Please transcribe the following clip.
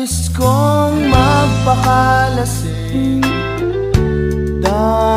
Nais kong magpakalasing. Dahil